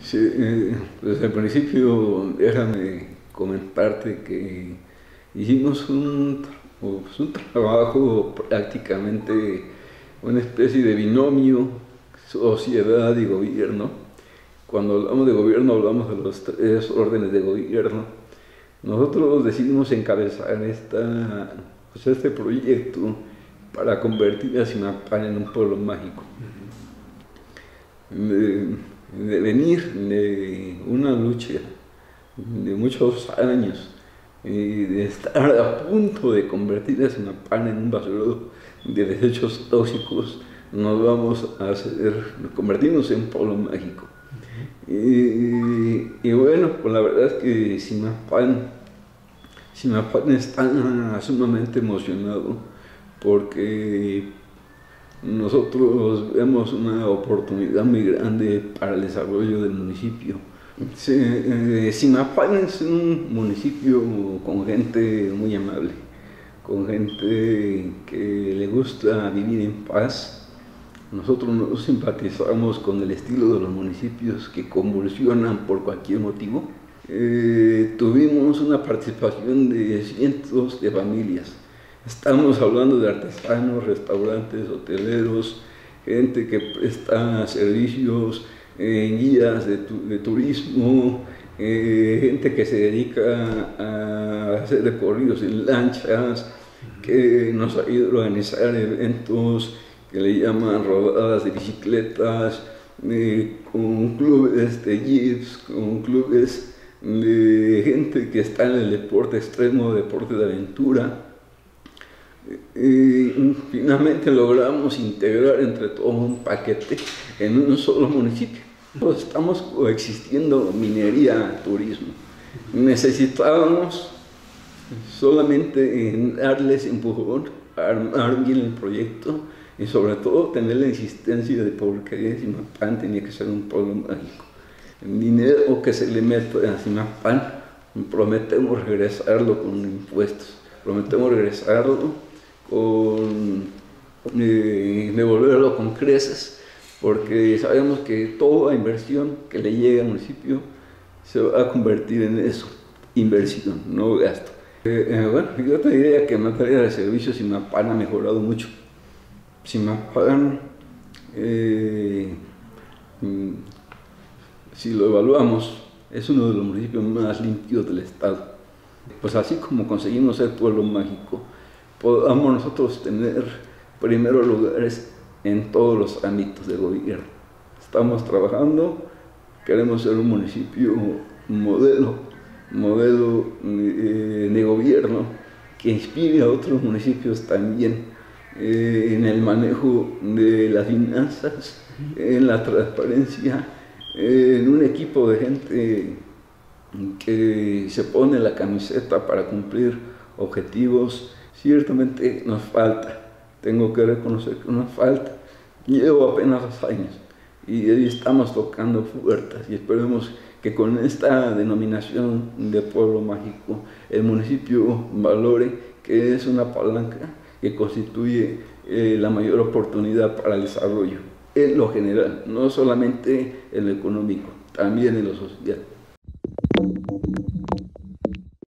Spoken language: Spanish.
Sí, eh, desde el principio déjame comentarte que hicimos un, pues, un trabajo prácticamente una especie de binomio sociedad y gobierno. Cuando hablamos de gobierno hablamos de los tres órdenes de gobierno. Nosotros decidimos encabezar esta, pues, este proyecto para convertir a Simapán en un pueblo mágico. De, venir de una lucha de muchos años y de estar a punto de convertir a Simapán en un basurero de desechos tóxicos, nos vamos a hacer, convertirnos en pueblo mágico. Y, bueno, pues la verdad es que Simapán, Simapán está sumamente emocionado porque nosotros vemos una oportunidad muy grande para el desarrollo del municipio. Eh, es un municipio con gente muy amable, con gente que le gusta vivir en paz. Nosotros nos simpatizamos con el estilo de los municipios que convulsionan por cualquier motivo. Eh, tuvimos una participación de cientos de familias Estamos hablando de artesanos, restaurantes, hoteleros, gente que presta servicios, eh, guías de, turismo, eh, gente que se dedica a hacer recorridos en lanchas, que nos ha ido a organizar eventos que le llaman rodadas de bicicletas, eh, con clubes de jeeps, con clubes de gente que está en el deporte extremo, deporte de aventura y finalmente logramos integrar entre todo un paquete en un solo municipio. Estamos coexistiendo minería, turismo. Necesitábamos solamente darles empujón, armar bien el proyecto y sobre todo tener la insistencia de por qué Simapán tenía que ser un pueblo mágico. El dinero que se le mete a Simapán, prometemos regresarlo con impuestos, prometemos regresarlo con eh, devolverlo con creces, porque sabemos que toda inversión que le llegue al municipio se va a convertir en eso, inversión, no gasto. Eh, eh, bueno, yo te diría que en materia de servicios Simapán ha mejorado mucho. Simapán, eh, mm, si lo evaluamos, es uno de los municipios más limpios del estado. Pues así como conseguimos ser pueblo mágico, podamos nosotros tener primeros lugares en todos los ámbitos de gobierno. Estamos trabajando, queremos ser un municipio modelo, modelo eh, de gobierno que inspire a otros municipios también eh, en el manejo de las finanzas, en la transparencia, en un equipo de gente que se pone la camiseta para cumplir objetivos Ciertamente nos falta, tengo que reconocer que nos falta. Llevo apenas dos años y estamos tocando puertas y esperemos que con esta denominación de pueblo mágico el municipio valore que es una palanca que constituye eh, la mayor oportunidad para el desarrollo en lo general, no solamente en lo económico, también en lo social.